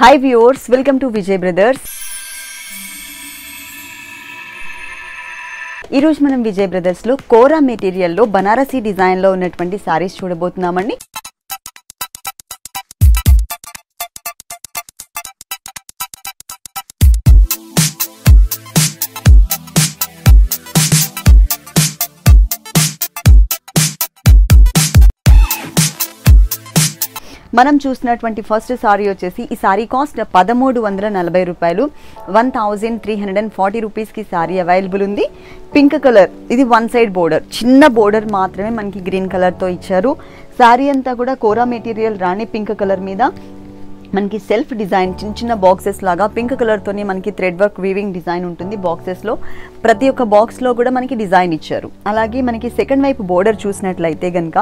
Hi viewers welcome to Vijay brothers ఈరోజు మనం విజయ్ బ్రదర్స్లో కోరా మెటీరియల్లో బనారసీ డిజైన్లో ఉన్నటువంటి సారీస్ చూడబోతున్నామండి. మనం చూసినటువంటి ఫస్ట్ సారీ వచ్చేసి ఈ సారీ కాస్ట్ పదమూడు వందల నలభై రూపాయలు. One thousand three hundred and forty రూపీస్కి సారీ అవైలబుల్ ఉంది. పింక్ కలర్ ఇది వన్ సైడ్ బోర్డర్. చిన్న బోర్డర్ మాత్రమే మనకి గ్రీన్ కలర్తో ఇచ్చారు. సారీ అంతా కూడా కోరా మెటీరియల్ రాణి పింక్ కలర్ మీద. మనకి సెల్ఫ్ డిజైన్ చిన్న చిన్న బాక్సెస్ లాగా పింక్ కలర్తోనే మనకి థ్రెడ్ వర్క్ వీవింగ్ డిజైన్ ఉంటుంది బాక్సెస్లో ప్రతి ఒక్క బాక్స్లో కూడా మనకి డిజైన్ ఇచ్చారు. అలాగే మనకి సెకండ్ వైపు బోర్డర్ చూసినట్లయితే కనుక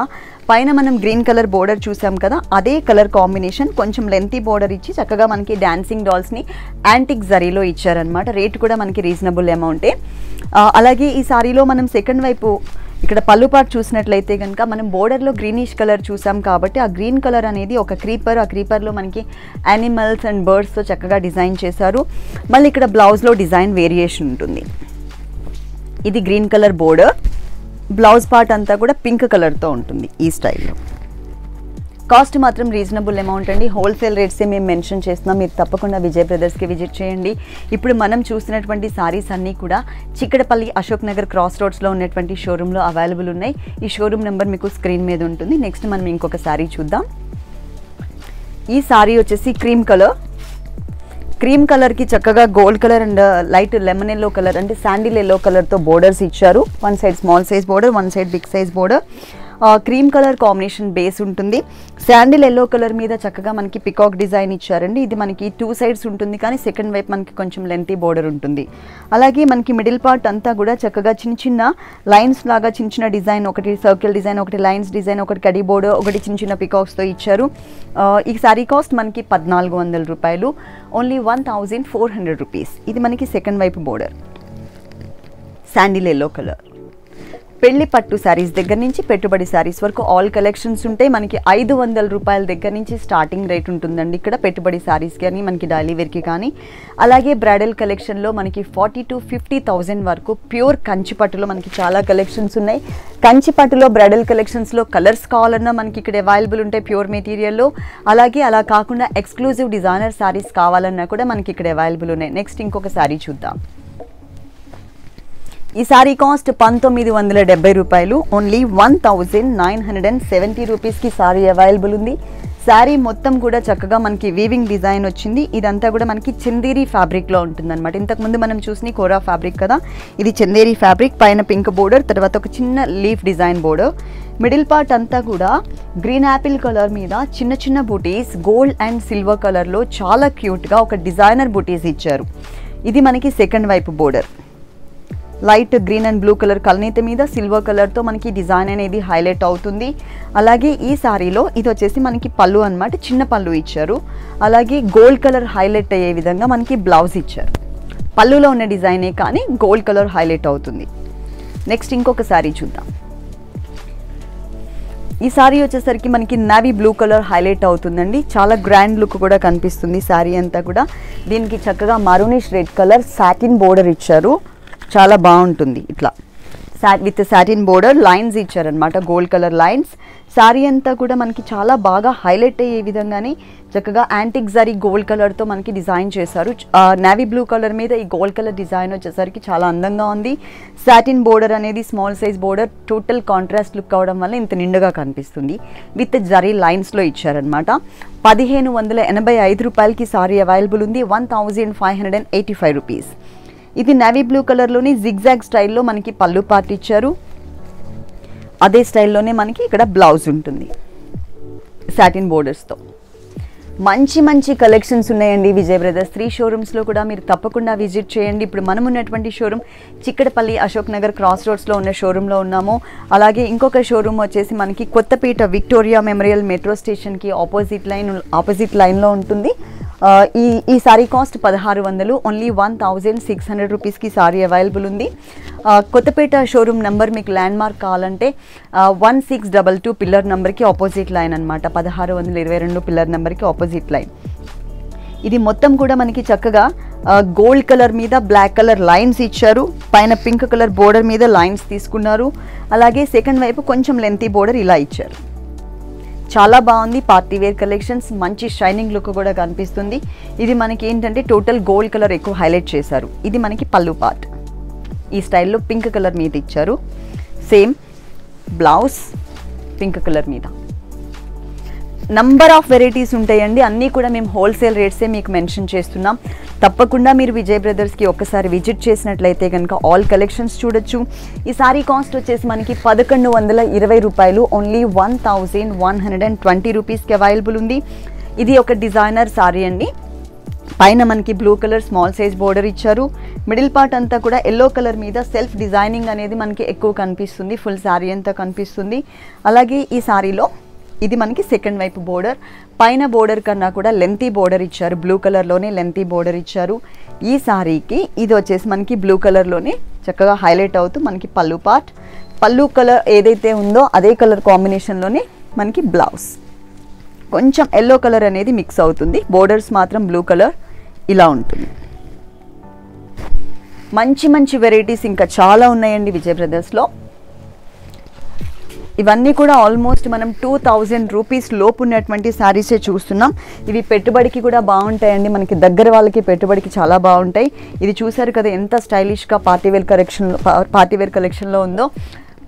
పైన మనం గ్రీన్ కలర్ బోర్డర్ చూసాం కదా అదే కలర్ కాంబినేషన్ కొంచెం లెంతీ బోర్డర్ ఇచ్చి చక్కగా మనకి డాన్సింగ్ డాల్స్ని యాంటిక్ జరీలో ఇచ్చారనమాట రేట్ కూడా మనకి రీజనబుల్ అమౌంటే అలాగే ఈ సారీలో మనం సెకండ్ వైపు ఇక్కడ పళ్ళు పాటు చూసినట్లయితే కనుక మనం బోర్డర్లో గ్రీనిష్ కలర్ చూసాం కాబట్టి ఆ గ్రీన్ కలర్ అనేది ఒక క్రీపర్ ఆ క్రీపర్లో మనకి యానిమల్స్ అండ్ బర్డ్స్తో చక్కగా డిజైన్ చేశారు. మళ్ళీ ఇక్కడ బ్లౌజ్లో డిజైన్ వేరియేషన్ ఉంటుంది. ఇది green colour border blouse part అంతా కూడా పింక్ కలర్తో ఉంటుంది ఈ స్టైల్లో కాస్ట్ మాత్రం రీజనబుల్ అమౌంట్ అండి. హోల్సేల్ రేట్సే మేము మెన్షన్ చేస్తున్నాం. మీరు తప్పకుండా విజయ్ బ్రదర్స్కి విజిట్ చేయండి. ఇప్పుడు మనం చూసినటువంటి సారీస్ అన్నీ కూడా చిక్కడపల్లి అశోక్ నగర్ క్రాస్ రోడ్స్లో ఉన్నటువంటి షోరూంలో అవైలబుల్ ఉన్నాయి. ఈ షోరూమ్ నెంబర్ మీకు స్క్రీన్ మీద ఉంటుంది. నెక్స్ట్ మనం ఇంకొక సారీ చూద్దాం. ఈ సారీ వచ్చేసి క్రీమ్ కలర్ క్రీమ్ కలర్కి చక్కగా gold colour and light lemon yellow colour అంటే శాండిల్ ఎల్లో కలర్తో బోర్డర్స్ ఇచ్చారు. One side small size border one side big size border cream colour combination base ఉంటుంది. శాండిల్ ఎల్లో కలర్ మీద చక్కగా మనకి పికాక్ డిజైన్ ఇచ్చారండి. ఇది మనకి టూ సైడ్స్ ఉంటుంది కానీ సెకండ్ వైపు మనకి కొంచెం లెంతీ బోర్డర్ ఉంటుంది. అలాగే మనకి మిడిల్ పార్ట్ అంతా కూడా చక్కగా చిన్న చిన్న లైన్స్ లాగా చిన్న చిన్న డిజైన్ ఒకటి సర్కిల్ డిజైన్ ఒకటి లైన్స్ డిజైన్ ఒకటి కడి బోర్డర్ ఒకటి చిన్న చిన్న పికాక్స్తో ఇచ్చారు. ఈ సారీ కాస్ట్ మనకి పద్నాలుగు వందల రూపాయలు. Only one thousand four hundred rupees. ఇది మనకి సెకండ్ వైపు బోర్డర్. Sandal yellow colour. పెళ్ళి పట్టు శారీస్ దగ్గర నుంచి పెట్టుబడి శారీస్ వరకు ఆల్ కలెక్షన్స్ ఉంటాయి. మనకి ఐదు వందల రూపాయల దగ్గర నుంచి స్టార్టింగ్ రేట్ ఉంటుందండి. ఇక్కడ పెట్టుబడి శారీస్ కానీ మనకి డైలీ వేర్కి కానీ. అలాగే బ్రైడల్ కలెక్షన్లో మనకి ఫార్టీ టు ఫిఫ్టీ థౌజండ్ వరకు ప్యూర్ కంచి పట్టులో మనకి చాలా కలెక్షన్స్ ఉన్నాయి. కంచి పట్టులో బ్రైడల్ కలెక్షన్స్లో కలర్స్ కావాలన్నా మనకి ఇక్కడ అవైలబుల్ ఉంటాయి ప్యూర్ మెటీరియల్లో అలాగే అలా కాకుండా ఎక్స్క్లూజివ్ డిజైనర్ శారీస్ కావాలన్నా కూడా మనకి ఇక్కడ అవైలబుల్ ఉన్నాయి. నెక్స్ట్ ఇంకొక శారీ చూద్దాం. ఈ సారీ కాస్ట్ పంతొమ్మిది వందల డెబ్బై రూపాయలు. Only one thousand nine hundred and seventy రూపీస్కి సారీ అవైలబుల్ ఉంది. శారీ మొత్తం కూడా చక్కగా మనకి వీవింగ్ డిజైన్ వచ్చింది. ఇదంతా కూడా మనకి చందేరి ఫ్యాబ్రిక్లో ఉంటుందన్నమాట. ఇంతకుముందు మనం చూసిన కోరా ఫ్యాబ్రిక్ కదా ఇది చందేరి ఫ్యాబ్రిక్ పైన పింక్ బోర్డర్ తర్వాత ఒక చిన్న leaf design border middle part అంతా కూడా గ్రీన్ యాపిల్ కలర్ మీద చిన్న చిన్న బుటీస్ గోల్డ్ అండ్ సిల్వర్ కలర్లో చాలా క్యూట్గా ఒక డిజైనర్ బుటీస్ ఇచ్చారు. ఇది మనకి సెకండ్ వైపు border light green and blue colour కలనీత మీద సిల్వర్ కలర్తో మనకి డిజైన్ అనేది హైలైట్ అవుతుంది. అలాగే ఈ సారీలో ఇది వచ్చేసి మనకి పళ్ళు అన్నమాట. చిన్న పళ్ళు ఇచ్చారు. అలాగే గోల్డ్ కలర్ హైలైట్ అయ్యే విధంగా మనకి బ్లౌజ్ ఇచ్చారు. పళ్ళులో ఉన్న డిజైనే కానీ గోల్డ్ కలర్ హైలైట్ అవుతుంది. నెక్స్ట్ ఇంకొక శారీ చూద్దాం. ఈ శారీ వచ్చేసరికి మనకి నావీ బ్లూ కలర్ హైలైట్ అవుతుందండి. చాలా గ్రాండ్ లుక్ కూడా కనిపిస్తుంది శారీ అంతా కూడా. దీనికి చక్కగా maroonish red colour satin border ఇచ్చారు. చాలా బాగుంటుంది ఇట్లా. Sat with satin border lines ఇచ్చారనమాట గోల్డ్ కలర్ లైన్స్ శారీ అంతా కూడా మనకి చాలా బాగా హైలైట్ అయ్యే విధంగానే చక్కగా యాంటిక్ జరీ గోల్డ్ కలర్తో మనకి డిజైన్ చేశారు. నావీ బ్లూ కలర్ మీద ఈ గోల్డ్ కలర్ డిజైన్ వచ్చేసరికి చాలా అందంగా ఉంది. సాటిన్ బోర్డర్ అనేది small size border total contrast look అవడం వల్ల ఇంత నిండుగా కనిపిస్తుంది. విత్ జరీ లైన్స్లో ఇచ్చారనమాట పదిహేను వందల ఎనభై ఐదు రూపాయలకి సారీ అవైలబుల్ ఉంది one thousand five hundred and eighty five rupees ఇది నావీ బ్లూ కలర్లోని జిగ్జాగ్ స్టైల్లో మనకి పళ్ళు పార్ట్ ఇచ్చారు. అదే స్టైల్లోనే మనకి ఇక్కడ బ్లౌజ్ ఉంటుంది. సాటిన్ బోర్డర్స్తో మంచి మంచి కలెక్షన్స్ ఉన్నాయండి విజయ్ బ్రదర్స్ త్రీ షోరూమ్స్లో కూడా మీరు తప్పకుండా విజిట్ చేయండి. ఇప్పుడు మనం ఉన్నటువంటి షోరూమ్ చిక్కడపల్లి అశోక్ నగర్ క్రాస్ రోడ్స్లో ఉన్న షోరూంలో ఉన్నాము. అలాగే ఇంకొక షోరూమ్ వచ్చేసి మనకి కొత్తపేట విక్టోరియా మెమోరియల్ మెట్రో స్టేషన్కి ఆపోజిట్ లైన్ ఆపోజిట్ లైన్లో ఉంటుంది. ఈ ఈ సారీ కాస్ట్ పదహారు వందలు. Only one thousand six hundred రూపీస్కి సారీ అవైలబుల్ ఉంది. కొత్తపేట షోరూమ్ నెంబర్ మీకు ల్యాండ్ మార్క్ కావాలంటే one six double two pillar నెంబర్కి ఆపోజిట్ లైన్ అనమాట పదహారు వందల ఇరవై రెండు పిల్లర్ నెంబర్కి ఆపోజిట్ లైన్ ఇది మొత్తం కూడా మనకి చక్కగా గోల్డ్ కలర్ మీద బ్లాక్ కలర్ లైన్స్ ఇచ్చారు. పైన పింక్ కలర్ బోర్డర్ మీద లైన్స్ తీసుకున్నారు. అలాగే సెకండ్ వైపు కొంచెం లెంతీ బోర్డర్ ఇలా ఇచ్చారు. చాలా బాగుంది పార్టీ వేర్ కలెక్షన్స్. మంచి షైనింగ్ లుక్ కూడా కనిపిస్తుంది. ఇది మనకి ఏంటంటే టోటల్ గోల్డ్ కలర్ ఎక్కువ హైలైట్ చేశారు. ఇది మనకి పళ్ళు పార్ట్ ఈ స్టైల్లో పింక్ కలర్ మీద ఇచ్చారు. సేమ్ బ్లౌజ్ పింక్ కలర్ మీద. నంబర్ ఆఫ్ వెరైటీస్ ఉంటాయండి. అన్నీ కూడా మేము హోల్సేల్ రేట్సే మీకు మెన్షన్ చేస్తున్నాం. తప్పకుండా మీరు విజయ్ బ్రదర్స్కి ఒక్కసారి విజిట్ చేసినట్లయితే కనుక ఆల్ కలెక్షన్స్ చూడొచ్చు. ఈ సారీ కాస్ట్ వచ్చేసి మనకి పదకొండు వందల ఇరవై రూపాయలు. Only one thousand one hundred and twenty రూపీస్కి అవైలబుల్ ఉంది. ఇది ఒక డిజైనర్ సారీ అండి. పైన మనకి blue colour small size border ఇచ్చారు. మిడిల్ పార్ట్ అంతా కూడా ఎల్లో కలర్ మీద సెల్ఫ్ డిజైనింగ్ అనేది మనకి ఎక్కువ కనిపిస్తుంది. ఫుల్ శారీ అంతా కనిపిస్తుంది. అలాగే ఈ శారీలో ఇది మనకి సెకండ్ వైపు బోర్డర్ పైన బోర్డర్ కన్నా కూడా లెంతీ బోర్డర్ ఇచ్చారు. బ్లూ కలర్లోనే లెంతీ బోర్డర్ ఇచ్చారు. ఈ సారీకి ఇది వచ్చేసి మనకి బ్లూ కలర్లోనే చక్కగా హైలైట్ అవుతూ మనకి పళ్ళు పార్ట్ పళ్ళు కలర్ ఏదైతే ఉందో అదే కలర్ కాంబినేషన్లోనే మనకి బ్లౌజ్ కొంచెం ఎల్లో కలర్ అనేది మిక్స్ అవుతుంది. బోర్డర్స్ మాత్రం బ్లూ కలర్ ఇలా ఉంటుంది. మంచి మంచి వెరైటీస్ ఇంకా చాలా ఉన్నాయండి విజయ్ బ్రదర్స్లో ఇవన్నీ కూడా ఆల్మోస్ట్ మనం టూ థౌజండ్ రూపీస్ లోపు ఉన్నటువంటి శారీసే చూస్తున్నాం. ఇవి పెట్టుబడికి కూడా బాగుంటాయండి. మనకి దగ్గర వాళ్ళకి పెట్టుబడికి చాలా బాగుంటాయి. ఇది చూసారు కదా ఎంత స్టైలిష్గా పార్టీవేర్ కలెక్షన్ పార్టీవేర్ కలెక్షన్లో ఉందో.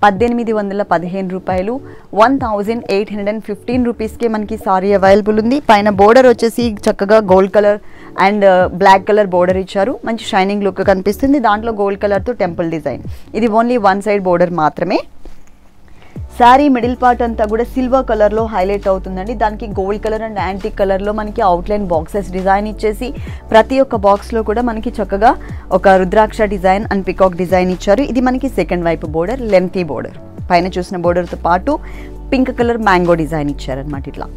పద్దెనిమిది వందల పదిహేను రూపాయలు. One thousand eight hundred and fifteen రూపీస్కే మనకి సారీ అవైలబుల్ ఉంది. పైన బోర్డర్ వచ్చేసి చక్కగా gold colour and black colour border ఇచ్చారు. మంచి షైనింగ్ లుక్ కనిపిస్తుంది. దాంట్లో గోల్డ్ కలర్తో టెంపుల్ డిజైన్ ఇది ఓన్లీ వన్ సైడ్ బోర్డర్ మాత్రమే. శారీ మిడిల్ పార్ట్ అంతా కూడా సిల్వర్ కలర్లో హైలైట్ అవుతుందండి. దానికి గోల్డ్ కలర్ అండ్ యాంటిక్ కలర్లో మనకి అవుట్లైన్ బాక్సెస్ డిజైన్ ఇచ్చేసి ప్రతి ఒక్క బాక్స్లో కూడా మనకి చక్కగా ఒక rudraksha design and peacock design ఇచ్చారు. ఇది మనకి సెకండ్ వైపు బోర్డర్ లెంతీ బోర్డర్ పైన చూసిన బోర్డర్తో పాటు పింక్ కలర్ మ్యాంగో డిజైన్ ఇచ్చారనమాట ఇట్లా.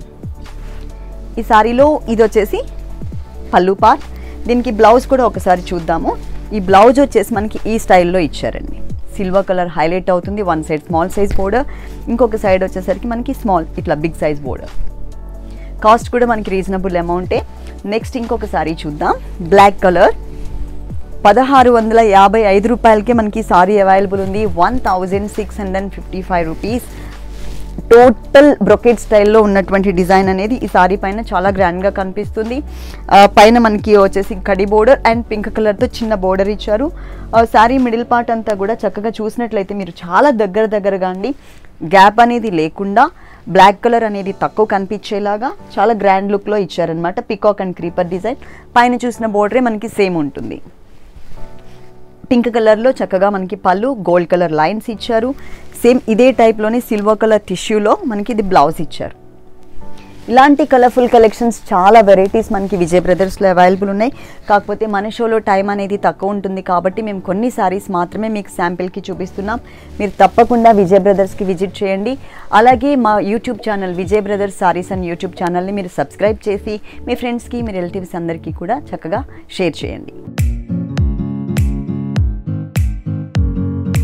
ఈ సారీలో ఇది వచ్చేసి పళ్ళు పార్ట్ దీనికి బ్లౌజ్ కూడా ఒకసారి చూద్దాము. ఈ బ్లౌజ్ వచ్చేసి మనకి ఈ స్టైల్లో ఇచ్చారండి. సిల్వర్ కలర్ హైలైట్ అవుతుంది. One side small size border. ఇంకొక సైడ్ వచ్చేసరికి మనకి స్మాల్ ఇట్లా బిగ్ సైజ్ బోర్డర్. కాస్ట్ కూడా మనకి రీజనబుల్ అమౌంటే. నెక్స్ట్ ఇంకొక సారీ చూద్దాం. Black colour. పదహారు వందల యాభై ఐదు రూపాయలకే మనకి సారీ అవైలబుల్ ఉంది. One thousand six hundred and fifty five rupees. Total brocade స్టైల్లో ఉన్నటువంటి డిజైన్ అనేది ఈ సారీ పైన చాలా గ్రాండ్గా కనిపిస్తుంది. పైన మనకి వచ్చేసి కడి బోర్డర్ అండ్ పింక్ కలర్తో చిన్న బోర్డర్ ఇచ్చారు. సారీ మిడిల్ పార్ట్ అంతా కూడా చక్కగా చూసినట్లయితే మీరు చాలా దగ్గర దగ్గరగా అండి. గ్యాప్ అనేది లేకుండా బ్లాక్ కలర్ అనేది తక్కువ కనిపించేలాగా చాలా గ్రాండ్ లుక్లో ఇచ్చారనమాట పికాక్ అండ్ క్రీపర్ డిజైన్. పైన చూసిన బోర్డరే మనకి సేమ్ ఉంటుంది. పింక్ కలర్లో చక్కగా మనకి పళ్ళు గోల్డ్ కలర్ లైన్స్ ఇచ్చారు. సేమ్ ఇదే టైప్లోనే సిల్వర్ కలర్ టిష్యూలో మనకి ఇది బ్లౌజ్ ఇచ్చారు. ఇలాంటి కలర్ఫుల్ కలెక్షన్స్ చాలా వెరైటీస్ మనకి విజయ్ బ్రదర్స్లో అవైలబుల్ ఉన్నాయి. కాకపోతే మన షోలో టైం అనేది తక్కువ ఉంటుంది కాబట్టి మేము కొన్ని సారీస్ మాత్రమే మీకు శాంపిల్కి చూపిస్తున్నాం. మీరు తప్పకుండా విజయ్ బ్రదర్స్కి విజిట్ చేయండి. అలాగే మా YouTube channel Vijay Brothers Sarees and YouTube ఛానల్ని మీరు సబ్స్క్రైబ్ చేసి మీ ఫ్రెండ్స్కి మీ రిలేటివ్స్ అందరికీ కూడా చక్కగా షేర్ చేయండి.